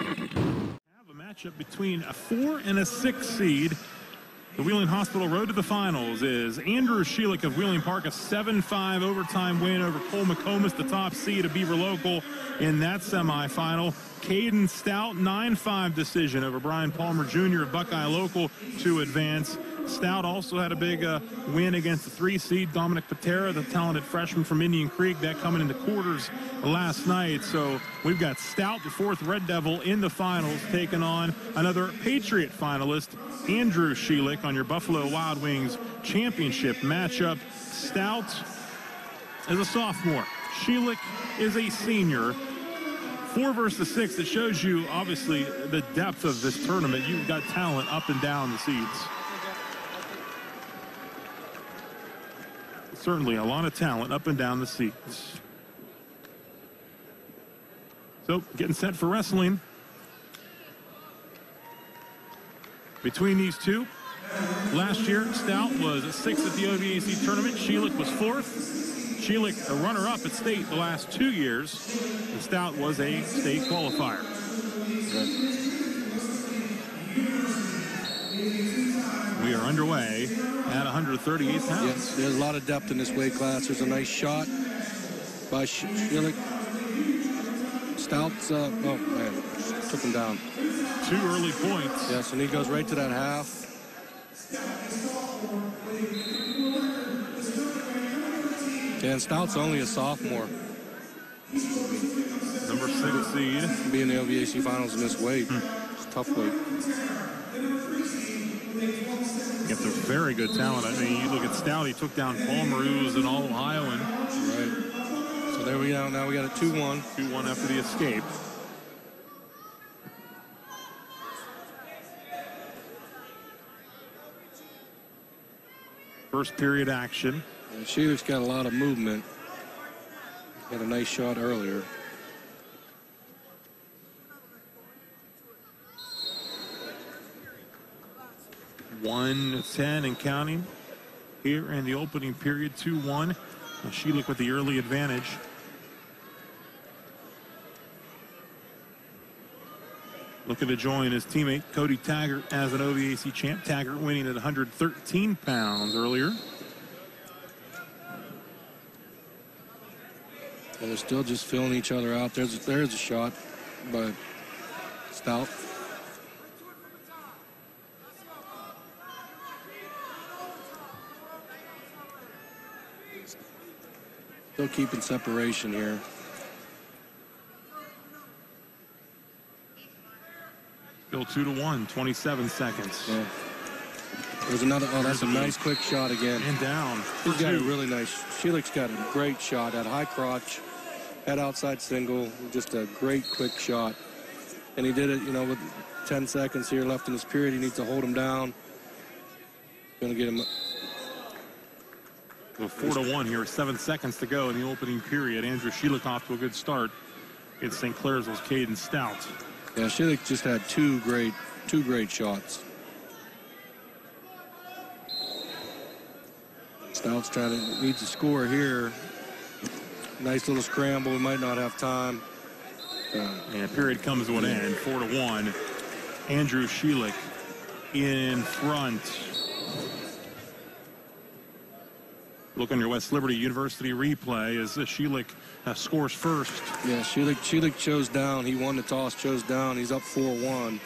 Have a matchup between a four and a six seed. The Wheeling Hospital road to the finals is Andrew Shelek of Wheeling Park, a 7-5 overtime win over Cole McComas, the top seed of Beaver Local in that semifinal. Caden Stout, 9-5 decision over Brian Palmer Jr. of Buckeye Local to advance. Stout also had a big uh, win against the three seed Dominic Patera, the talented freshman from Indian Creek, that coming in the quarters last night. So we've got Stout, the fourth Red Devil, in the finals, taking on another Patriot finalist, Andrew Shelek, on your Buffalo Wild Wings championship matchup. Stout is a sophomore. Shelek is a senior. Four versus six, it shows you obviously the depth of this tournament. You've got talent up and down the seeds. Certainly a lot of talent up and down the seats. So getting set for wrestling. Between these two, last year Stout was sixth at the OVAC tournament. Shelek was fourth. Shelek a runner-up at state the last two years. And Stout was a state qualifier. We are underway at 138 pounds. Yes, there's a lot of depth in this weight class. There's a nice shot by Shelek. Stout's, uh, oh man, took him down. Two early points. Yes, and he goes right to that half. And Stout's only a sophomore. Number six seed. Being the OVAC finals in this weight. Hmm. It's tough weight. Get some very good talent. I mean, you look at Stout, he took down Palmer, who was an all-Ohioan. Right. So there we go. Now we got a 2-1. 2-1 after the escape. First period action. And Shelek's got a lot of movement. Had a nice shot earlier. One ten and counting here in the opening period, 2-1. Shelek with the early advantage. Looking to join his teammate Cody Taggart as an OVAC champ. Taggart winning at 113 pounds earlier. They're still just filling each other out. There's there's a shot by Stout. Still keeping separation here. Still two to one, 27 seconds. Yeah. There's another, oh, that's a nice quick shot again. And down. He's got a really nice, Shelek's got a great shot at high crotch, head outside single, just a great quick shot. And he did it, you know, with 10 seconds here left in this period. He needs to hold him down. Gonna get him. Well, four to one here, seven seconds to go in the opening period. Andrew Shelek off to a good start. It's St. Clairsville's Caden Stout. Yeah, Shelek just had two great, two great shots. Stout's trying to needs to score here. Nice little scramble. We might not have time. Uh, and period comes to an end, four to one. Andrew Shelek in front. Look on your West Liberty University replay as Shelek uh, scores first. Yeah, Shelek, Shelek chose down. He won the toss, chose down. He's up 4-1.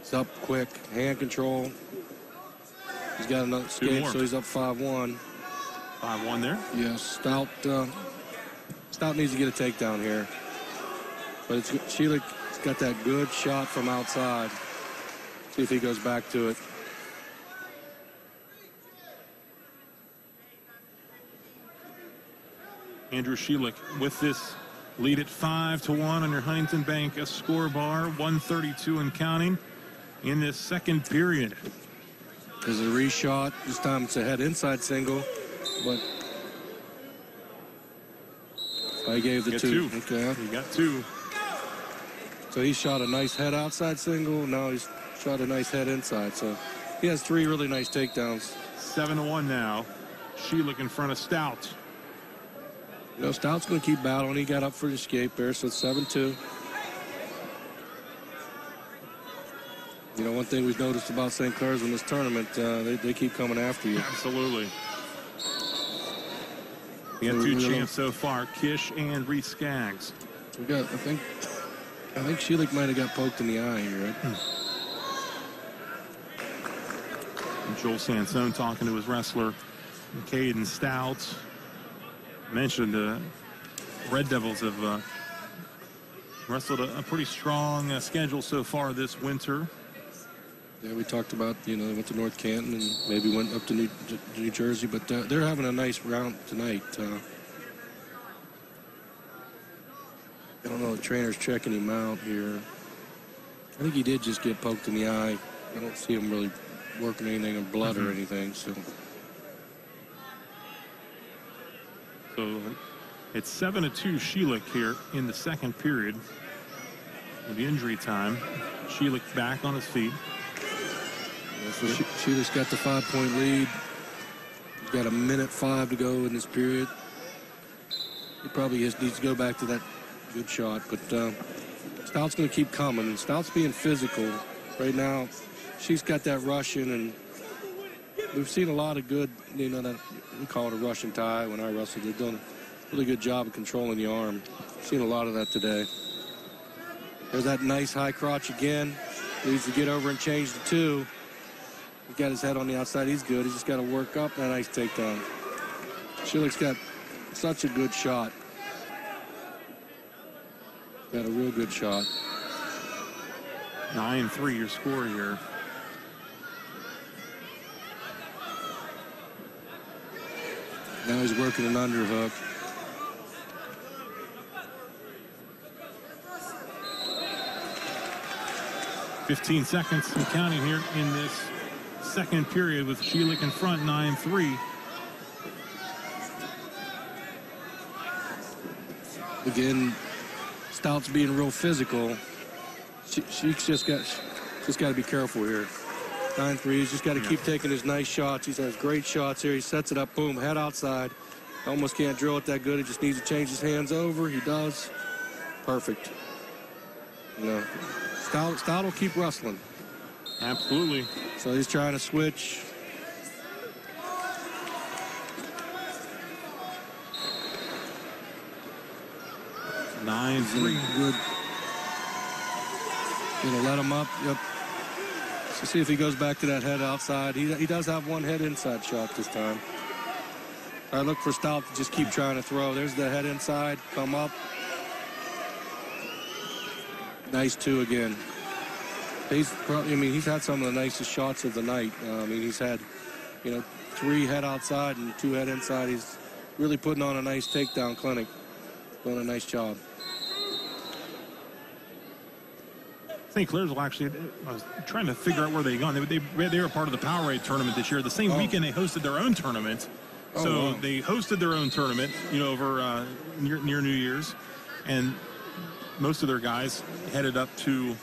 He's up quick, hand control. He's got another skate, so he's up 5-1. 5-1 there? Yes, Stout, uh, Stout needs to get a takedown here. But it's Shelek's got that good shot from outside. See if he goes back to it. Andrew Shelek with this lead at 5 to 1 on your Huntington Bank a score bar, 132 and counting in this second period. There's a reshot. This time it's a head inside single, but I gave the two. two. Okay. He got two. So he shot a nice head outside single. Now he's shot a nice head inside. So he has three really nice takedowns. Seven to one now. Shelek in front of Stout. You know, Stout's going to keep battling. He got up for the escape there, so it's 7-2. You know, one thing we've noticed about St. Clair's in this tournament, uh, they, they keep coming after you. Absolutely. We got two champs so far, Kish and Reese Skaggs. We got, I think, I think Shelek might have got poked in the eye here, right? And Joel Sansone talking to his wrestler, Caden Stout. Mentioned the Red Devils have uh, wrestled a, a, pretty strong uh, schedule so far this winter. Yeah, we talked about, you know, they went to North Canton and maybe went up to New, New Jersey, but uh, they're having a nice round tonight. Uh, I don't know, the trainer's checking him out here. I think he did just get poked in the eye. I don't see him really working anything or blood mm-hmm. or anything, so. So it's 7 to 2 Shelek here in the second period. With the injury time, Shelek back on his feet. So Shooter's got the five point lead. He's got a minute five to go in this period. He probably just needs to go back to that good shot, but uh, Stout's going to keep coming. And Stout's being physical right now. She's got that Russian, and we've seen a lot of good, you know, that we call it a Russian tie when I wrestled. They've done a really good job of controlling the arm. Seen a lot of that today. There's that nice high crotch again. Needs to get over and change the two. He's got his head on the outside. He's good. He's just got to work up. A nice takedown. Shelek's got such a good shot. Got a real good shot. 9-3 your score here. Now he's working an underhook. Fifteen seconds and counting here in this second period with Shelek in front 9-3. Again, Stout's being real physical. She, she's just got just got to be careful here. 9-3, he's just got to yeah. keep taking his nice shots. He has great shots here. He sets it up, boom, head outside. Almost can't drill it that good. He just needs to change his hands over. He does. Perfect. You know, Stout, Stout will keep wrestling. Absolutely. So he's trying to switch. Nine three. Good. Gonna let him up. Yep. See if he goes back to that head outside. He, he does have one head inside shot this time. I look for Stout to just keep trying to throw. There's the head inside. Come up. Nice two again. He's probably, I mean, he's had some of the nicest shots of the night. Uh, I mean, he's had, you know, three head outside and two head inside. He's really putting on a nice takedown clinic. Doing a nice job. St. Clair's will actually, I was trying to figure out where they gone. They, they, they were part of the Powerade tournament this year. The same oh. weekend they hosted their own tournament. Oh, so wow. they hosted their own tournament, you know, over uh, near, near New Year's. And most of their guys headed up to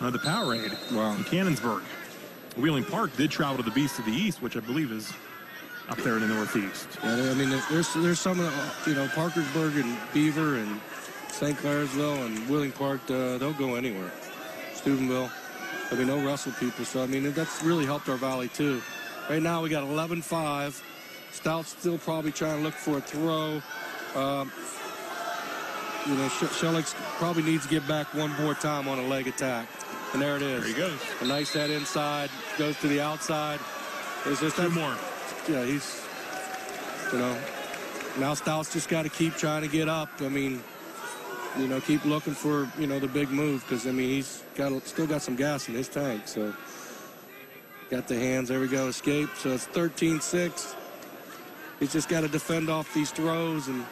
uh, the Powerade wow. in Canonsburg. Wheeling Park did travel to the Beast of the East, which I believe is up there in the Northeast. Yeah, I mean, there's there's some, you know, Parkersburg and Beaver and St. Clairsville and Wheeling Park, uh, they'll go anywhere. Steubenville. I mean, no Russell people. So, I mean, that's really helped our valley, too. Right now, we got 11-5. Stout's still probably trying to look for a throw. Um, you know, Shelek probably needs to get back one more time on a leg attack. And there it is. There he goes. A nice head inside, goes to the outside. There's just two more. Yeah, he's, you know, now Stout's just got to keep trying to get up. I mean, you know, keep looking for, you know, the big move because, I mean, he's got still got some gas in his tank. So, got the hands. There we go. Escape. So it's 13-6. He's just got to defend off these throws and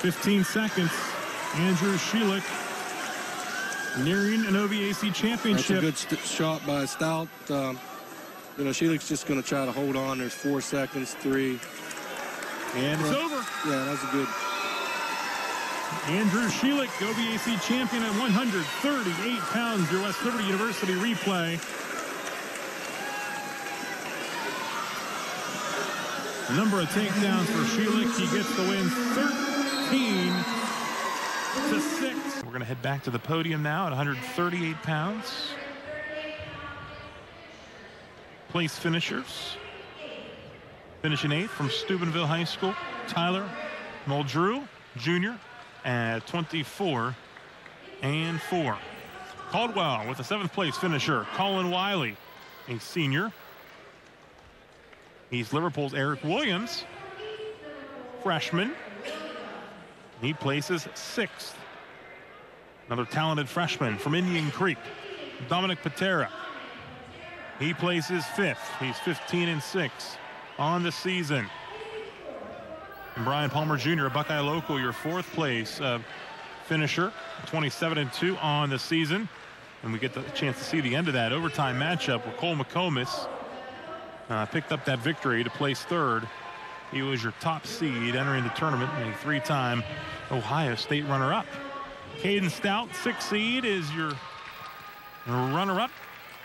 15 seconds. Andrew Shelek nearing an OVAC championship. That's a good shot by Stout. Um, you know, Shelek's just going to try to hold on. There's four seconds, three. And it's over. Yeah, that's a good. Andrew Shelek, OVAC champion at 138 pounds, your West Liberty University replay. Number of takedowns for Shelek. He gets the win 13 to 6. We're going to head back to the podium now at 138 pounds. Place finishers. Finishing eighth from Steubenville High School, Tyler Muldrew Jr. at 24 and 4. Caldwell with the seventh place finisher, Colin Wiley, a senior. He's Liverpool's Eric Williams, freshman. He places sixth. Another talented freshman from Indian Creek, Dominic Patera. He places fifth. He's 15 and 6 on the season. And Brian Palmer Jr., Buckeye local, your fourth place uh, finisher, 27 and 2 on the season. And we get the chance to see the end of that overtime matchup where Cole McComas uh, picked up that victory to place third. He was your top seed entering the tournament and a three-time Ohio State runner-up. Caden Stout, six seed, is your runner-up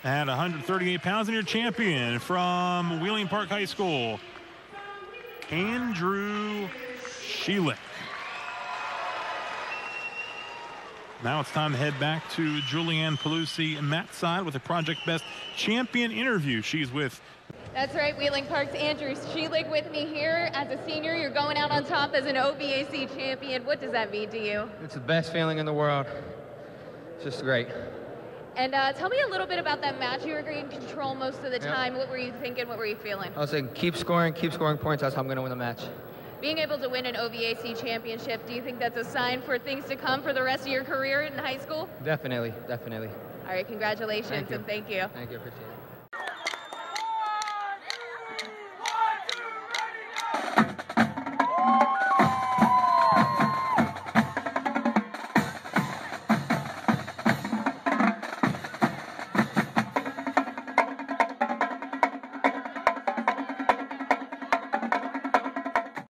at 138 pounds and your champion from Wheeling Park High School, Andrew Shelek. Now it's time to head back to Julianne Pelusi and Matt side with a Project Best champion interview. She's with that's right, Wheeling Park's Andrew Shelek with me here. As a senior, you're going out on top as an OVAC champion. What does that mean to you? It's the best feeling in the world. It's just great. And uh, tell me a little bit about that match. You were in control most of the time. What were you thinking? What were you feeling? I was saying, keep scoring, keep scoring points. That's how I'm going to win the match. Being able to win an OVAC championship, do you think that's a sign for things to come for the rest of your career in high school? Definitely, definitely. All right, congratulations Thank and thank you. Thank you, appreciate it.